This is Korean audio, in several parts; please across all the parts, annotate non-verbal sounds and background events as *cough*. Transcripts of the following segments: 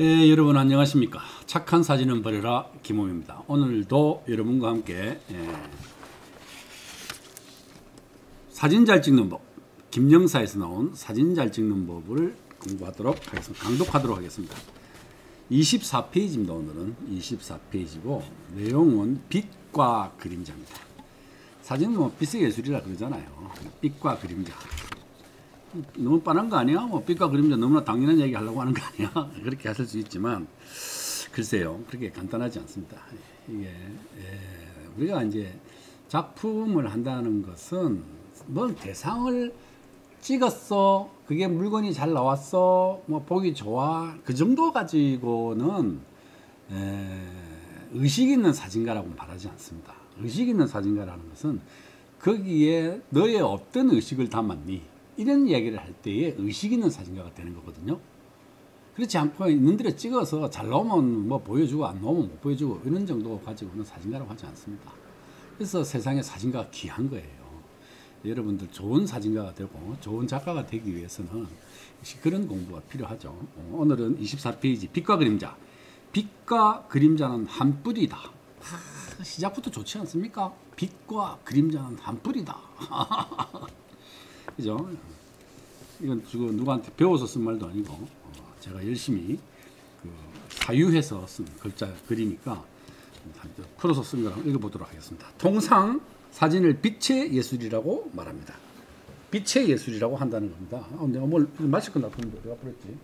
예, 여러분 안녕하십니까? 착한 사진은 버려라 김호입니다. 오늘도 여러분과 함께 예, 사진 잘 찍는 법 김영사에서 나온 사진 잘 찍는 법을 공부하도록 하겠습니다. 강독하도록 하겠습니다. 24페이지입니다 오늘은. 24페이지고 내용은 빛과 그림자입니다. 사진은 뭐 빛의 예술이라 그러잖아요. 빛과 그림자 너무 뻔한 거 아니야? 뭐 빛과 그림자 너무나 당연한 얘기 하려고 하는 거 아니야? *laughs* 그렇게 하실 수 있지만 글쎄요 그렇게 간단하지 않습니다. 이게 예, 우리가 이제 작품을 한다는 것은 뭐 대상을 찍었어 그게 물건이 잘 나왔어 뭐 보기 좋아 그 정도 가지고는 에, 의식 있는 사진가라고 말하지 않습니다. 의식 있는 사진가라는 것은 거기에 너의 어떤 의식을 담았니 이런 이야기를 할 때에 의식 있는 사진가가 되는 거거든요. 그렇지 않고 있는 대로 찍어서 잘 나오면 뭐 보여주고 안 나오면 못 보여주고 이런 정도 가지고는 사진가라고 하지 않습니다. 그래서 세상에 사진가가 귀한 거예요. 여러분들 좋은 사진가가 되고 좋은 작가가 되기 위해서는 그런 공부가 필요하죠. 오늘은 24페이지 빛과 그림자. 빛과 그림자는 한 뿔이다. 아, 시작부터 좋지 않습니까? 빛과 그림자는 한 뿔이다. *laughs* 그죠? 이건 지금 누구한테 배워서 쓴 말도 아니고 어, 제가 열심히 그 사유해서 쓴 글자 글이니까 풀어서 쓴 거랑 읽어보도록 하겠습니다. 통상 사진을 빛의 예술이라고 말합니다. 빛의 예술이라고 한다는 겁니다. 아, 내가 뭘 마실 건 놔뒀는데 내가 버렸지.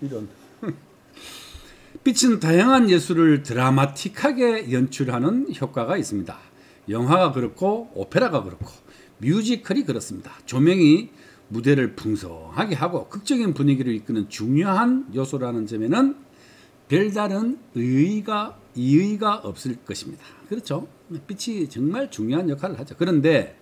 이런 *laughs* 빛은 다양한 예술을 드라마틱하게 연출하는 효과가 있습니다. 영화가 그렇고 오페라가 그렇고 뮤지컬이 그렇습니다. 조명이 무대를 풍성하게 하고 극적인 분위기를 이끄는 중요한 요소라는 점에는 별다른 의의가 이의가 없을 것입니다. 그렇죠? 빛이 정말 중요한 역할을 하죠. 그런데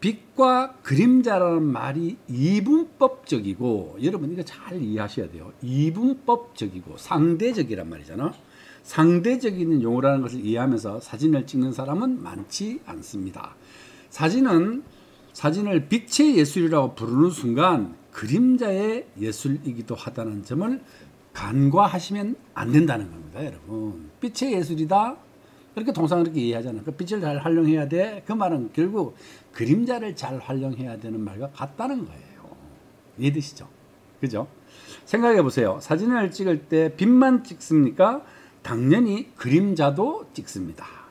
빛과 그림자라는 말이 이분법적이고 여러분 이거 잘 이해하셔야 돼요. 이분법적이고 상대적이란 말이잖아. 상대적인 용어라는 것을 이해하면서 사진을 찍는 사람은 많지 않습니다. 사진은 사진을 빛의 예술이라고 부르는 순간 그림자의 예술이기도 하다는 점을 간과하시면 안 된다는 겁니다, 여러분. 빛의 예술이다. 그렇게 통상 그렇게 이해하잖아요. 그 빛을 잘 활용해야 돼. 그 말은 결국 그림자를 잘 활용해야 되는 말과 같다는 거예요. 이해되시죠? 그죠? 생각해 보세요. 사진을 찍을 때 빛만 찍습니까? 당연히 그림자도 찍습니다.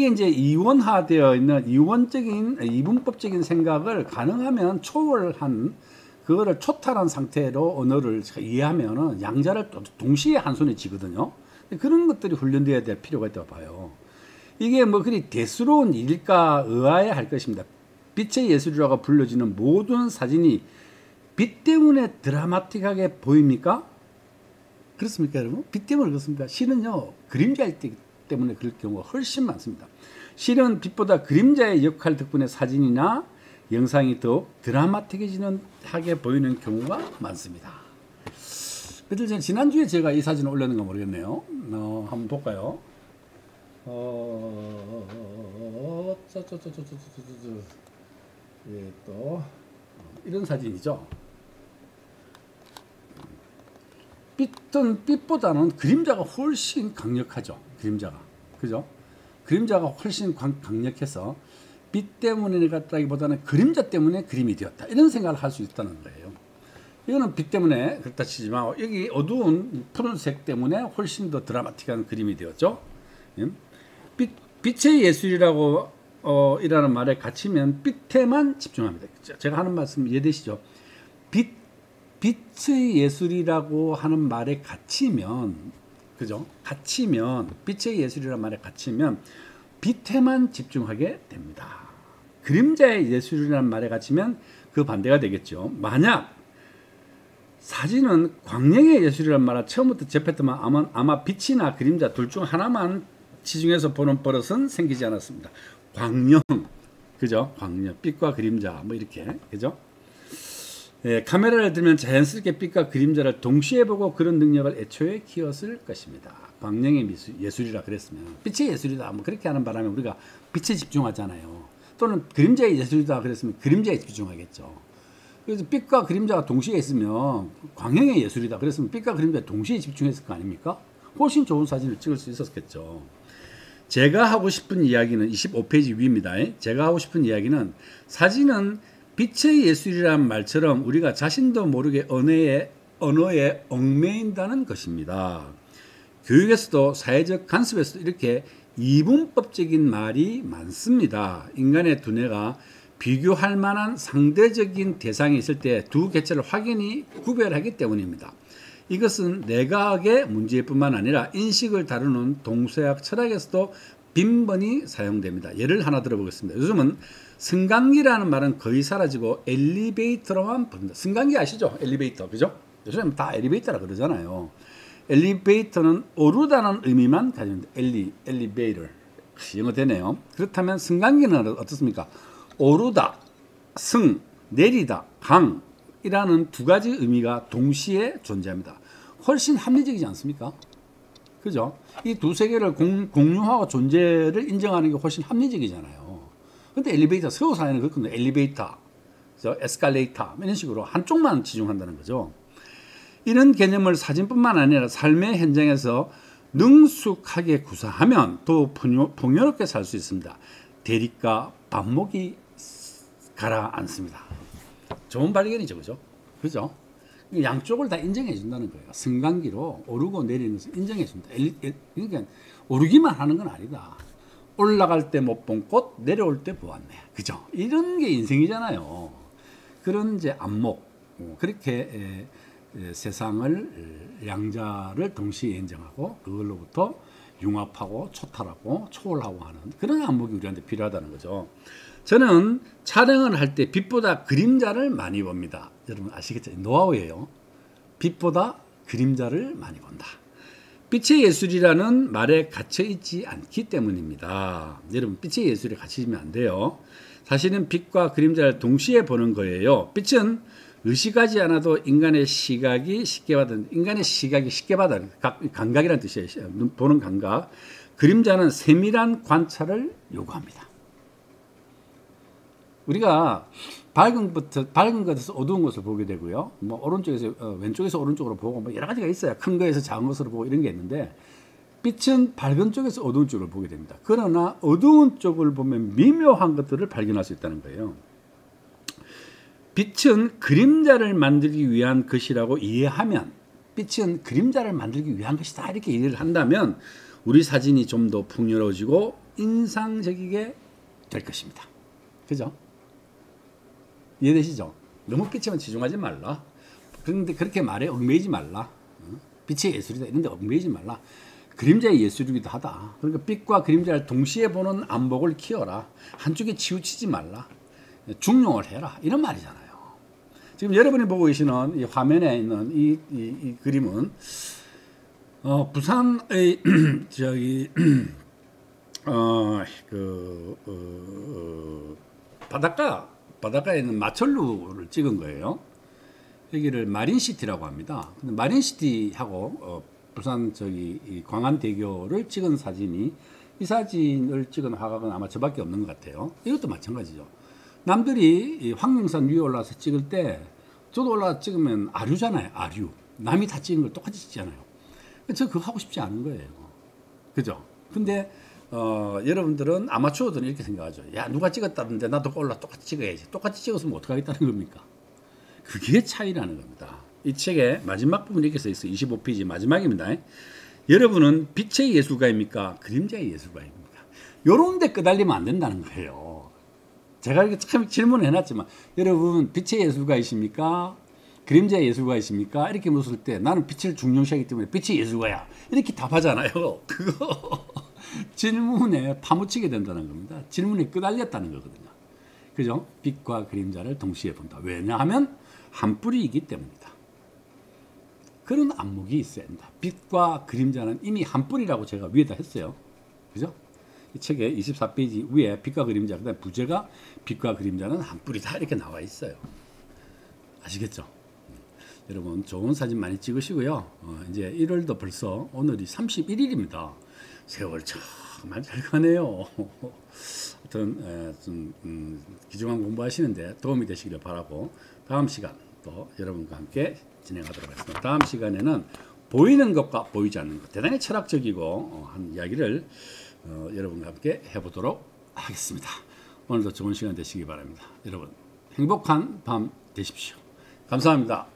이게 이제 이원화되어 있는 이원적인 이분법적인 생각을 가능하면 초월한 그거를 초탈한 상태로 언어를 이해하면은 양자를 동시에 한 손에 쥐거든요. 그런 것들이 훈련되어야 될 필요가 있다고 봐요. 이게 뭐 그리 대수로운 일일까 의아해 할 것입니다. 빛의 예술이라고 불려지는 모든 사진이 빛 때문에 드라마틱하게 보입니까? 그렇습니까, 여러분? 빛 때문에 그렇습니까? 실은요, 그림자일 때 때문에 그럴 경우가 훨씬 많습니다. 실은 빛보다 그림자의 역할 덕분에 사진이나 영상이 더 드라마틱해지는 하게 보이는 경우가 많습니다. 그들 지난주에 제가 이 사진을 올렸는가 모르겠네요. 어, 한번 볼까요? 어, 예, 또 이런 사진이죠. 빛은 빛보다는 그림자가 훨씬 강력하죠. 그림자가. 그죠? 그림자가 훨씬 강력해서 빛 때문에 같다기보다는 그림자 때문에 그림이 되었다. 이런 생각을 할 수 있다는 거예요. 이거는 빛 때문에 그렇다 치지만 여기 어두운 푸른색 때문에 훨씬 더 드라마틱한 그림이 되었죠. 예? 빛, 빛의 예술이라고 어, 이라는 말에 갇히면 빛에만 집중합니다. 제가 하는 말씀 이해되시죠? 빛, 빛의 예술이라고 하는 말에 갇히면 그죠? 갇히면 빛의 예술이라는 말에 갇히면 빛에만 집중하게 됩니다. 그림자의 예술이라는 말에 갇히면 그 반대가 되겠죠. 만약 사진은 광량의 예술이라는 말을 처음부터 접했더만 아마, 아마 빛이나 그림자 둘 중 하나만 지중해서 보는 버릇은 생기지 않았습니다. 광량, 그죠? 광량, 빛과 그림자, 뭐 이렇게, 그죠? 예, 카메라를 들면 자연스럽게 빛과 그림자를 동시에 보고 그런 능력을 애초에 키웠을 것입니다. 광량의 미술, 예술이라 그랬으면 빛의 예술이다 뭐 그렇게 하는 바람에 우리가 빛에 집중하잖아요. 또는 그림자의 예술이다 그랬으면 그림자에 집중하겠죠. 그래서 빛과 그림자가 동시에 있으면 광형의 예술이다. 그랬으면 빛과 그림자 동시에 집중했을 거 아닙니까? 훨씬 좋은 사진을 찍을 수 있었겠죠. 제가 하고 싶은 이야기는 25페이지 위입니다. 제가 하고 싶은 이야기는 사진은 빛의 예술이란 말처럼 우리가 자신도 모르게 언어에, 언어에 얽매인다는 것입니다. 교육에서도 사회적 간섭에서도 이렇게 이분법적인 말이 많습니다. 인간의 두뇌가 비교할 만한 상대적인 대상이 있을 때 두 개체를 확연히 구별하기 때문입니다. 이것은 내각의 문제일 뿐만 아니라 인식을 다루는 동서약 철학에서도 빈번히 사용됩니다. 예를 하나 들어보겠습니다. 요즘은 승강기라는 말은 거의 사라지고 엘리베이터로만 부릅니다. 승강기 아시죠? 엘리베이터. 그죠? 요즘 다 엘리베이터라 그러잖아요. 엘리베이터는 오르다는 의미만 가지고 엘리, 엘리베이터. 영어 되네요. 그렇다면 승강기는 어떻습니까? 오르다, 승, 내리다, 강이라는 두 가지 의미가 동시에 존재합니다. 훨씬 합리적이지 않습니까? 그죠? 이 두 세계를 공, 공유하고 존재를 인정하는 게 훨씬 합리적이잖아요. 근데 엘리베이터, 서울 사회는 그렇거든요. 엘리베이터, 에스컬레이터, 이런 식으로 한쪽만 지중한다는 거죠. 이런 개념을 사진뿐만 아니라 삶의 현장에서 능숙하게 구사하면 더 풍요롭게 살 수 있습니다. 대립과 반목이 가라앉습니다. 좋은 발견이죠, 그죠? 그죠? 양쪽을 다 인정해 준다는 거예요. 승강기로 오르고 내리는 것을 인정해 준다. 그러니까 오르기만 하는 건 아니다. 올라갈 때 못 본 꽃, 내려올 때 보았네. 그죠? 이런 게 인생이잖아요. 그런 이제 안목, 어, 그렇게 세상을 양자를 동시에 인정하고 그걸로부터 융합하고 초탈하고 초월하고 하는 그런 안목이 우리한테 필요하다는 거죠. 저는 촬영을 할 때 빛보다 그림자를 많이 봅니다. 여러분 아시겠죠? 노하우예요. 빛보다 그림자를 많이 본다. 빛의 예술이라는 말에 갇혀 있지 않기 때문입니다. 여러분 빛의 예술에 갇히면 안 돼요. 사실은 빛과 그림자를 동시에 보는 거예요. 빛은 의식하지 않아도 인간의 시각이 쉽게 받은 인간의 시각이 쉽게 받아 감각이라는 뜻이에요. 보는 감각. 그림자는 세밀한 관찰을 요구합니다. 우리가 밝은 것부터 밝은 것에서 어두운 것을 보게 되고요. 뭐 오른쪽에서 어, 왼쪽에서 오른쪽으로 보고 뭐 여러 가지가 있어요. 큰 거에서 작은 것으로 보고 이런 게 있는데 빛은 밝은 쪽에서 어두운 쪽을 보게 됩니다. 그러나 어두운 쪽을 보면 미묘한 것들을 발견할 수 있다는 거예요. 빛은 그림자를 만들기 위한 것이라고 이해하면 빛은 그림자를 만들기 위한 것이다 이렇게 이해를 한다면 우리 사진이 좀 더 풍요로워지고 인상적이게 될 것입니다. 그죠? 이해되시죠? 너무 빛에만 치중하지 말라. 그런데 그렇게 말해 얽매이지 말라. 빛의 예술이다. 이런데 얽매이지 말라. 그림자의 예술이기도 하다. 그러니까 빛과 그림자를 동시에 보는 안목을 키워라. 한쪽에 치우치지 말라. 중용을 해라. 이런 말이잖아요. 지금 여러분이 보고 계시는 이 화면에 있는 이, 이, 이 그림은 어, 부산의 *clears throat* 저기 *clears throat* 어, 그 어, 어, 바닷가 바닷가에 있는 마철루를 찍은 거예요. 여기를 마린시티라고 합니다. 근데 마린시티하고 어, 부산 저기 광안대교를 찍은 사진이 이 사진을 찍은 화각은 아마 저밖에 없는 것 같아요. 이것도 마찬가지죠. 남들이 황룡산 위에 올라서 찍을 때 저도 올라가 찍으면 아류잖아요. 아류. 남이 다 찍은 걸 똑같이 찍잖아요. 저 그거 하고 싶지 않은 거예요. 그죠? 근데 어, 여러분들은 아마추어들은 이렇게 생각하죠. 야, 누가 찍었다는데 나도 올라 똑같이 찍어야지. 똑같이 찍었으면 어떡하겠다는 겁니까? 그게 차이라는 겁니다. 이 책의 마지막 부분에 이렇게 써 있어요. 25페이지 마지막입니다. 여러분은 빛의 예술가입니까? 그림자의 예술가입니까? 요런 데 끄달리면 안 된다는 거예요. 제가 이렇게 참 질문을 해놨지만 여러분 빛의 예술가이십니까? 그림자의 예술가이십니까? 이렇게 물었을 때 나는 빛을 중요시하기 때문에 빛의 예술가야. 이렇게 답하잖아요. *laughs* 그거 질문에 파묻히게 된다는 겁니다. 질문에 끄달렸다는 거거든요. 그죠? 빛과 그림자를 동시에 본다. 왜냐하면 한 뿌리이기 때문이다. 그런 안목이 있어야 된다. 빛과 그림자는 이미 한 뿌리라고 제가 위에다 했어요. 그죠? 이 책의 24페이지 위에 빛과 그림자, 그 다음에 부제가 빛과 그림자는 한 뿌리다 이렇게 나와 있어요. 아시겠죠? 여러분 좋은 사진 많이 찍으시고요. 어, 이제 1월도 벌써 오늘이 31일입니다. 세월 정말 잘 가네요. 하여튼 좀 음, 기중한 공부하시는데 도움이 되시기를 바라고 다음 시간 또 여러분과 함께 진행하도록 하겠습니다. 다음 시간에는 보이는 것과 보이지 않는 것 대단히 철학적이고 어, 한 이야기를 어, 여러분과 함께 해보도록 하겠습니다. 오늘도 좋은 시간 되시기 바랍니다. 여러분 행복한 밤 되십시오. 감사합니다.